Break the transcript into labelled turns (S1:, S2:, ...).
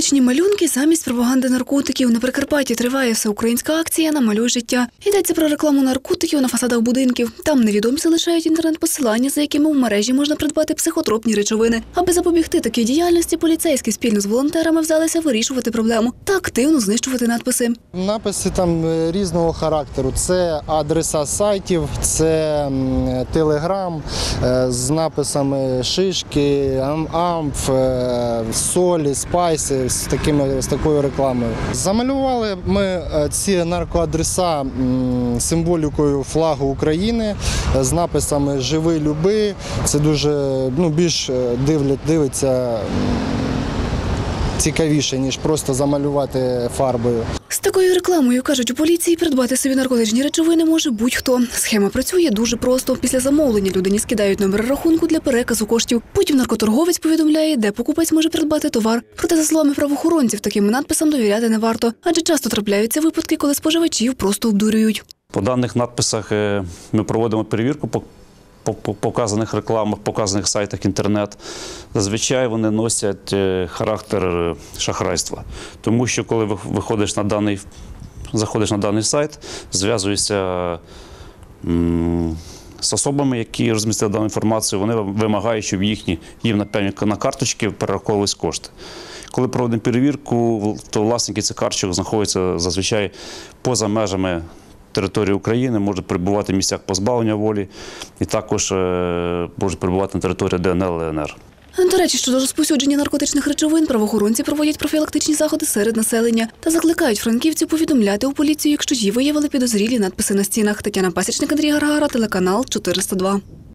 S1: Патріотичні малюнки замість пропаганди наркотиків. На Прикарпатті триває всеукраїнська акція Намалюй життя. Йдеться про рекламу наркотиків на фасадах будинків. Там невідомі залишають інтернет-посилання, за якими в мережі можна придбати психотропні речовини. Аби запобігти такій діяльності, поліцейські спільно з волонтерами взялися вирішувати проблему та активно знищувати надписи.
S2: Написи там е, різного характеру. Це адреса сайтів, це телеграм е, з написами шишки, амф, е, солі, спайси з такими з такою рекламою. Замалювали ми е, ці наркоадреса символікою флагу України е, з написами Живи, люби. Це дуже ну, більш дивляться, дивлять, дивиться. Цікавіше, ніж просто замалювати фарбою.
S1: З такою рекламою кажуть у поліції, придбати собі наркотичні речовини може будь-хто. Схема працює дуже просто. Після замовлення людині скидають номер рахунку для переказу коштів. Потім наркоторговець повідомляє, де покупець може придбати товар. Проте, за словами правоохоронців, таким надписам довіряти не варто, адже часто трапляються випадки, коли споживачів просто обдурюють.
S3: По даних надписах е, ми проводимо перевірку показаних рекламах, показаних сайтах інтернет. Зазвичай вони носять е, характер е, шахрайства. Тому що коли виходиш на даний, заходиш на даний сайт, зв'язуєшся з особами, які розмістили дану інформацію, вони вимагають, щоб їхні їм на на карточки перераховувались кошти. Коли проводимо перевірку, то власники цих карточок знаходяться зазвичай поза межами території України, можуть перебувати в місцях позбавлення волі і також е, можуть перебувати на території ДНР ЛНР.
S1: До речі, щодо розповсюдження наркотичних речовин, правоохоронці проводять профілактичні заходи серед населення та закликають франківців повідомляти у поліцію, якщо її виявили підозрілі надписи на стінах. Тетяна Пасічник, Андрій Гаргара, телеканал 402.